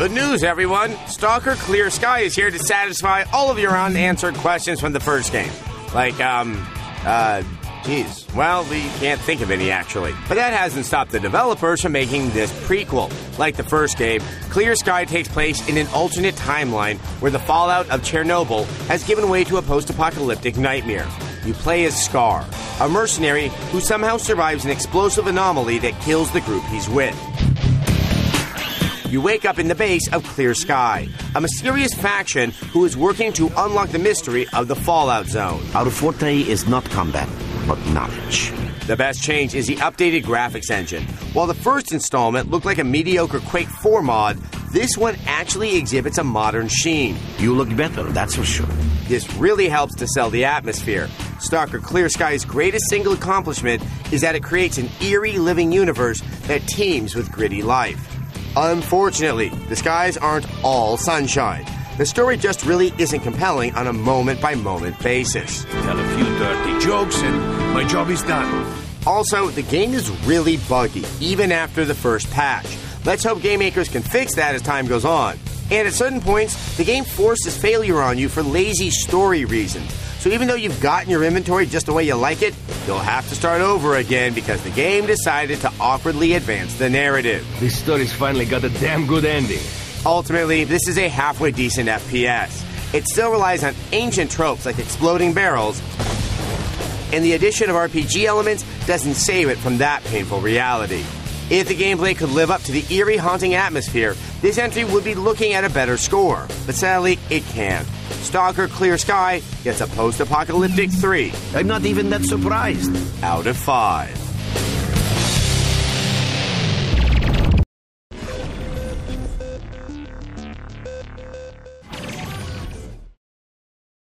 Good news, everyone. Stalker Clear Sky is here to satisfy all of your unanswered questions from the first game. Like, um, uh, geez. Well, we can't think of any, actually. But that hasn't stopped the developers from making this prequel. Like the first game, Clear Sky takes place in an alternate timeline where the fallout of Chernobyl has given way to a post apocalyptic nightmare. You play as Scar, a mercenary who somehow survives an explosive anomaly that kills the group he's with. You wake up in the base of Clear Sky, a mysterious faction who is working to unlock the mystery of the Fallout Zone. Our forte is not combat, but knowledge. The best change is the updated graphics engine. While the first installment looked like a mediocre Quake 4 mod, this one actually exhibits a modern sheen. You look better, that's for sure. This really helps to sell the atmosphere. Stalker Clear Sky's greatest single accomplishment is that it creates an eerie living universe that teems with gritty life. Unfortunately, the skies aren't all sunshine. The story just really isn't compelling on a moment by moment basis. Tell a few dirty jokes and my job is done. Also, the game is really buggy, even after the first patch. Let's hope game makers can fix that as time goes on. And at certain points, the game forces failure on you for lazy story reasons. So even though you've gotten your inventory just the way you like it, you'll have to start over again because the game decided to awkwardly advance the narrative. This story's finally got a damn good ending. Ultimately, this is a halfway decent FPS. It still relies on ancient tropes like exploding barrels, and the addition of RPG elements doesn't save it from that painful reality. If the gameplay could live up to the eerie, haunting atmosphere, this entry would be looking at a better score. But sadly, it can't. Stalker Clear Sky gets a post apocalyptic 3 I'm not even that surprised. out of 5.